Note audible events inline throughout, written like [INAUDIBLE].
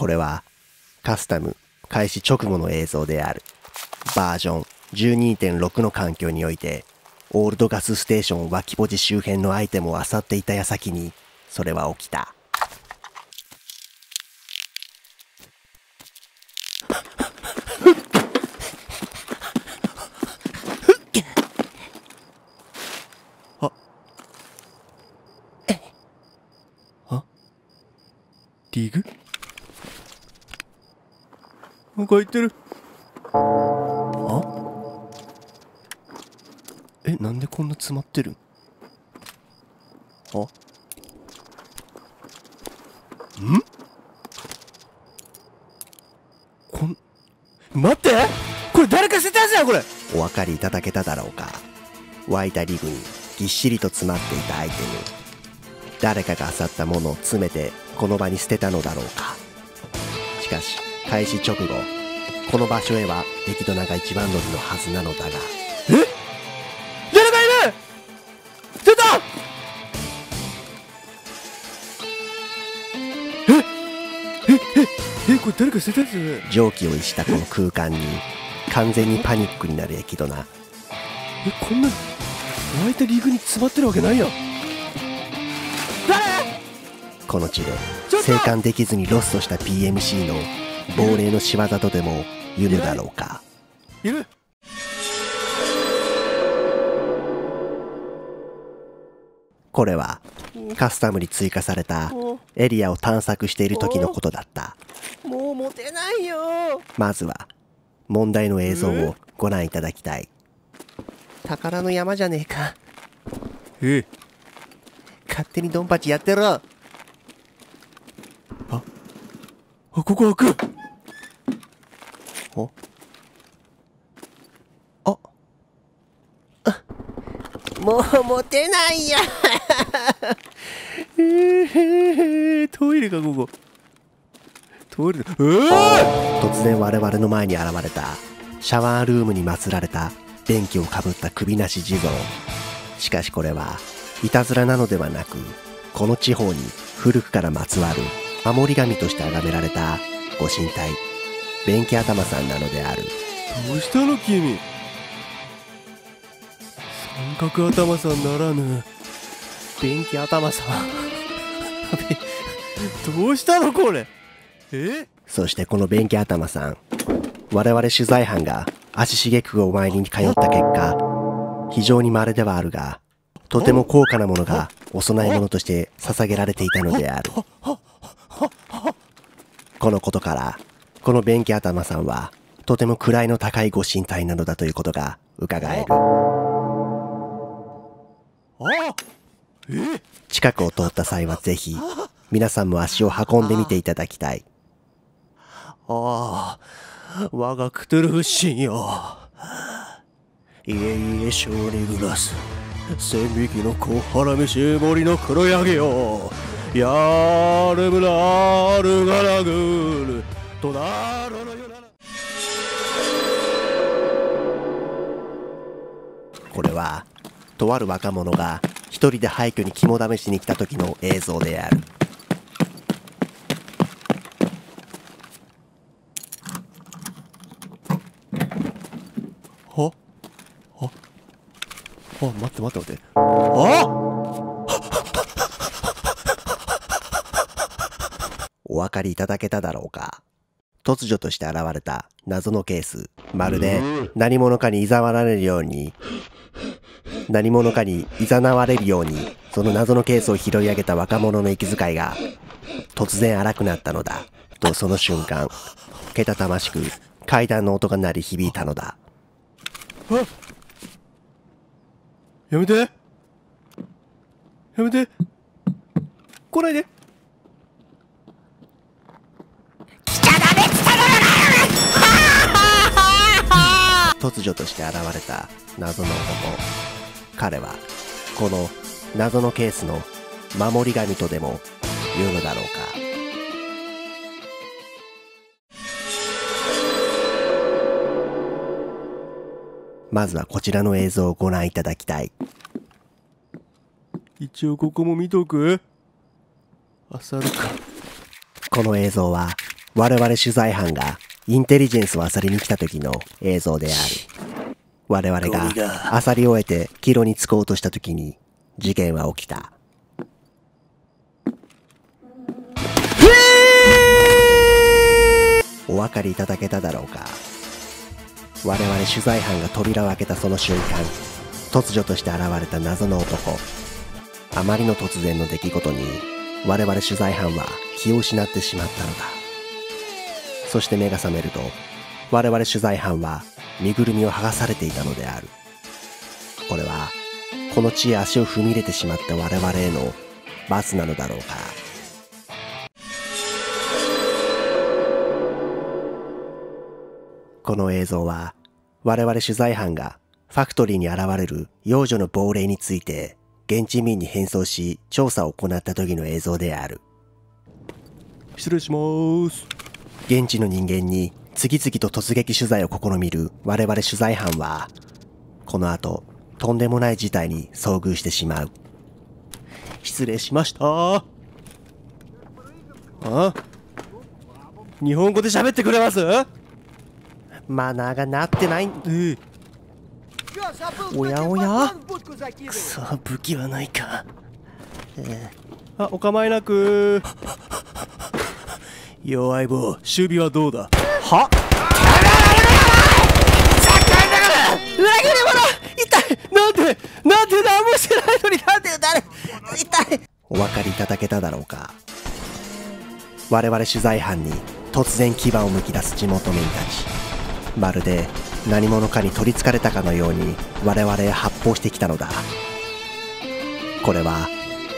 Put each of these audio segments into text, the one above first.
これはカスタム開始直後の映像である。バージョン12.6の環境において、オールドガスステーション脇ポジ周辺のアイテムを漁っていた矢先に、それは起きた。あ、え、あ、リグ？なんか言ってる。あ？え、なんでこんな詰まってる？あ？ん？こん、待って！これ誰か捨てたやつやこれ。お分かりいただけただろうか？湧いたリグにぎっしりと詰まっていたアイテム。誰かが漁ったものを詰めてこの場に捨てたのだろうか？しかし開始直後この場所へはエキドナが一番乗りのはずなのだが。え？誰かいる出た！え？え？え？え？これ誰か捨てたやつ？蒸気を逸したこの空間に完全にパニックになるエキドナえ？こんな湧いたリーグに詰まってるわけないやん。誰？この地で生還できずにロストした PMC の亡霊の仕業とでも言うのだろうか。いる？これはカスタムに追加されたエリアを探索している時のことだった。もう持てないよまずは問題の映像をご覧いただきたい宝の山じゃねえかえ勝手にドンパチやってろああここ開く。お？あ。あ。もう持てないや。えー、トイレかここ。トイレだ。えー、突然我々の前に現れた。シャワールームに祀られた。便器をかぶった首なし地蔵。しかしこれはいたずらなのではなくこの地方に古くからまつわる守り神として崇められたご神体便器頭さんなのである。どうしたの君？三角頭さんならぬ。便器頭さん。[LAUGHS] どうしたのこれ？え？そしてこの便器頭さん我々取材班が足しげくお参りに通った結果非常に稀ではあるがとても高価なものがお供え物として捧げられていたのであるこのことからこの便器頭さんはとても位の高いご神体なのだということが伺える。あえ近くを通った際はぜひ皆さんも足を運んでみていただきたい。ああ我がクトゥルフ神よ。いえいえ小にぐらす千匹の小腹飯森の黒ヤギよやるぶなるがらぐるとなるのよなこれはとある若者が一人で廃墟に肝試しに来た時の映像である。は？あ？あ待って待って待って。あお分かりいただけただろうか。突如として現れた謎のケース。まるで何者かに誘われるように。何者かに誘われるように。その謎のケースを拾い上げた若者の息遣いが突然荒くなったのだ。とその瞬間けたたましく階段の音が鳴り響いたのだ。あやめて。やめて。来ないで突如として現れた謎の男彼はこの謎のケースの守り神とでも言うのだろうか。まずはこちらの映像をご覧いただきたい。一応ここも見とく？あさるか。この映像は我々取材班がインテリジェンスを漁りに来た時の映像である。我々がが漁り終えて帰路に着こうとした時に事件は起きた。お分かりいただけただろうか我々取材班が扉を開けたその瞬間突如として現れた謎の男あまりの突然の出来事に我々取材班は気を失ってしまったのだそして目が覚めると我々取材班は身ぐるみを剥がされていたのである。これはこの地へ足を踏み入れてしまった我々への罰なのだろうか。この映像は我々取材班がファクトリーに現れる幼女の亡霊について現地民に変装し調査を行った時の映像である。失礼します。現地の人間に次々と突撃取材を試みる我々取材班はこの後とんでもない事態に遭遇してしまう。失礼しました。あ？日本語で喋ってくれます？マナーがなってないええ？おやおや？くそ武器はないか、えあお構いなく。弱い棒。守備はどうだ？は？裏切り者！痛い！なんで？なんで何もしてないのになんで誰？痛い！お分かりいただけただろうか？我々取材班に突然牙をむき出す地元民たち。まるで何者かに取りつかれたかのように我々へ発砲してきたのだ。これは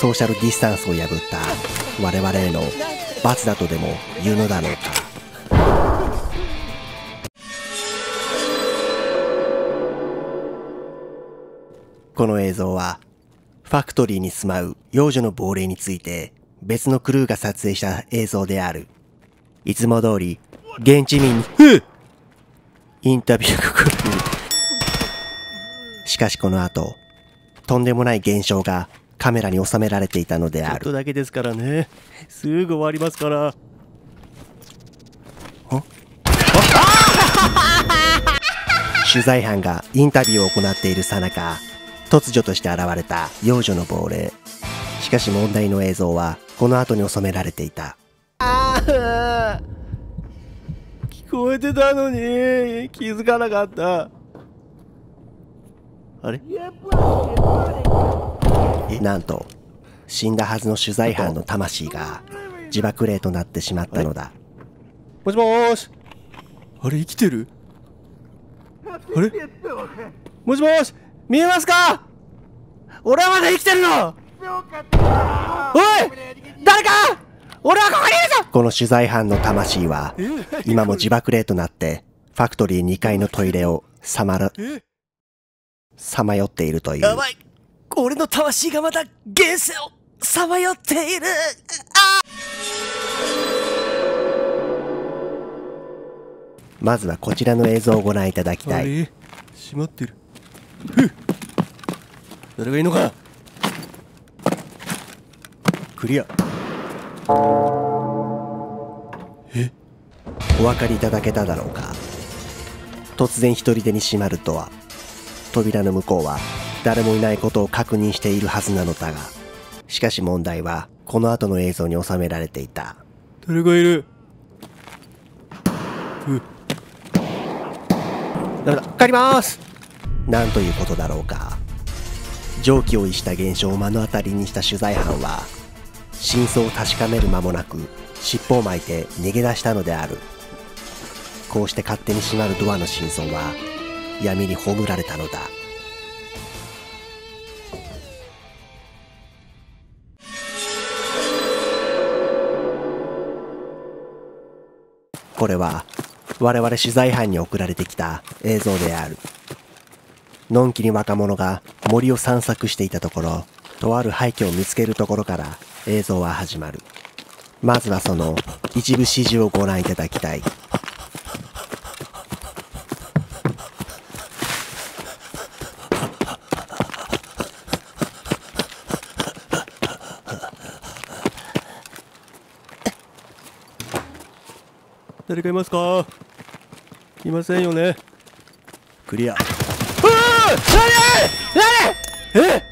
ソーシャルディスタンスを破った我々への罰だとでも言うのだろうかこの映像はファクトリーに住まう幼女の亡霊について別のクルーが撮影した映像である。いつも通り現地民にインタビューが来る。しかしこの後、とんでもない現象がカメラに収められていたのである。ちょっとだけですからねすぐ終わりますから [LAUGHS] 取材班がインタビューを行っているさなか、突如として現れた幼女の亡霊。しかし問題の映像はこの後に収められていた。ああ聞こえてたのに気づかなかったあれ？なんと、死んだはずの取材班の魂が自爆霊となってしまったのだ。もしもーし？あれ生きてる？あれ？もしもーし？見えますか？俺はまだ生きてるの！おい！誰か！俺はここにいるぞ！この取材班の魂は、今も自爆霊となって、ファクトリー2階のトイレをさまら、え？さまよっているという。やばい俺の魂がまだ現世をさまよっている。まずはこちらの映像をご覧いただきたい。閉まってる。誰がいいのかクリア。お分かりいただけただろうか突然一人でに閉まるとは扉の向こうは誰もいないことを確認しているはずなのだがしかし問題はこの後の映像に収められていた。誰がいる？ダメだ。帰ります！なんということだろうか。常軌を逸した現象を目の当たりにした取材班は真相を確かめる間もなく尻尾を巻いて逃げ出したのである。こうして勝手に閉まるドアの真相は闇に葬られたのだこれは我々取材班に送られてきた映像である。のんきに若者が森を散策していたところとある廃墟を見つけるところから映像は始まる。まずはその一部始終をご覧いただきたい。誰かいますか？いませんよね。クリア。うわ何何え？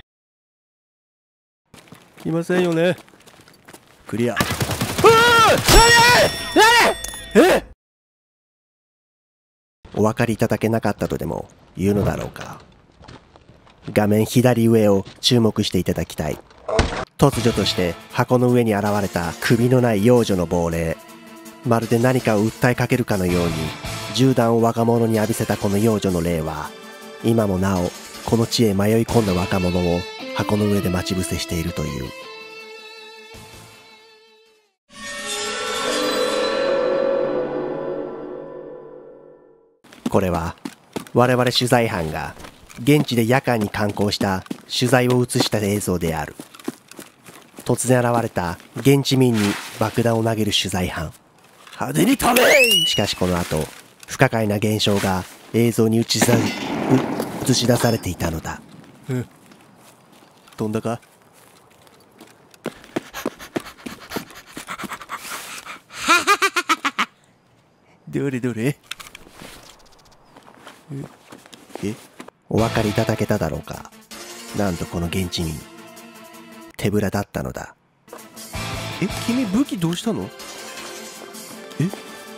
いませんよね。クリア。うわ何何え？お分かりいただけなかったとでも言うのだろうか。画面左上を注目していただきたい。突如として箱の上に現れた首のない幼女の亡霊まるで何かを訴えかけるかのように銃弾を若者に浴びせたこの幼女の霊は今もなおこの地へ迷い込んだ若者を箱の上で待ち伏せしているという。これは我々取材班が現地で夜間に観光した取材を映した映像である。突然現れた現地民に爆弾を投げる取材班。派手に食べしかしこの後不可解な現象が映像に映し出映し出されていたのだ。飛んだか？どれどれ？え？お分かりいただけただろうか？なんとこの現地民手ぶらだったのだ。え？君武器どうしたの？え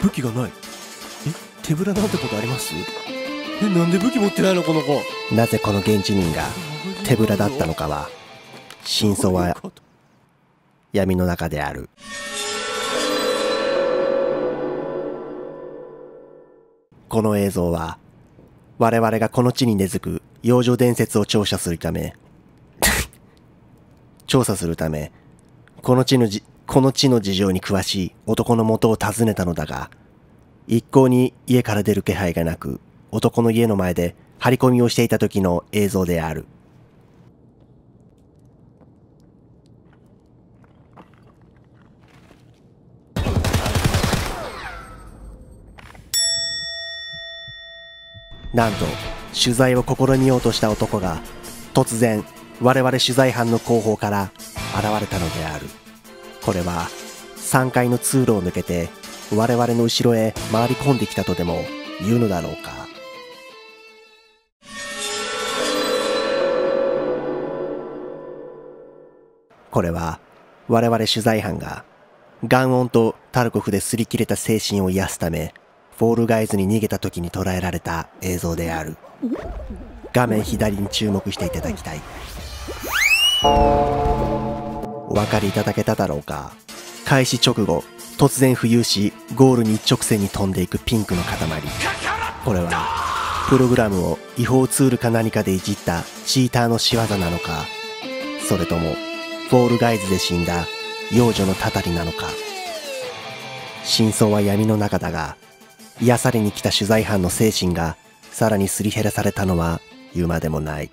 武器がない。え？手ぶらなんてことあります？えなんで武器持ってないのこの子？なぜこの現地民が手ぶらだったのかは真相は闇の中である。この映像は我々がこの地に根付く養生伝説を調査するため [LAUGHS] 調査するためこの地のじこの地の事情に詳しい男の元を訪ねたのだが一向に家から出る気配がなく男の家の前で張り込みをしていた時の映像である。なんと取材を試みようとした男が突然我々取材班の後方から現れたのである。これは3階の通路を抜けて我々の後ろへ回り込んできたとでも言うのだろうか。これは我々取材班がガンオンとタルコフで擦り切れた精神を癒すためフォールガイズに逃げた時に捉えられた映像である。画面左に注目していただきたい。お分かりいただけただろうか。開始直後突然浮遊しゴールに一直線に飛んでいくピンクの塊。これはプログラムを違法ツールか何かでいじったチーターの仕業なのか。それともフォールガイズで死んだ幼女のたたりなのか。真相は闇の中だが癒されに来た取材班の精神がさらにすり減らされたのは言うまでもない。